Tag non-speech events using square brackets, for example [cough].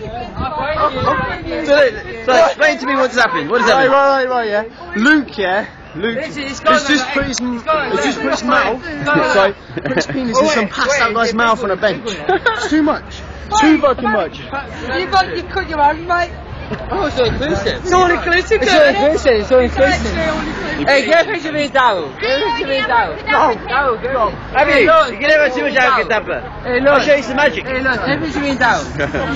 So, so explain to me what's happened. What has Right, happened? right, right, right, yeah. Luke, yeah. Luke It's- it's just put his, it's just put his mouth, sorry, put his penis in some past out guy's mouth on a bench. It's too much. Too fucking much. You got you cut your hand, mate. Oh, it's all inclusive. It's all inclusive. It's all inclusive, it's all inclusive. Hey, get a picture of me, Daryl. Get a picture of me, Daryl. No, no, no. Have you? You can never see much out, Tapper. Hey, I'll show you some magic. Hey, look, get a picture of me, Daryl. [laughs]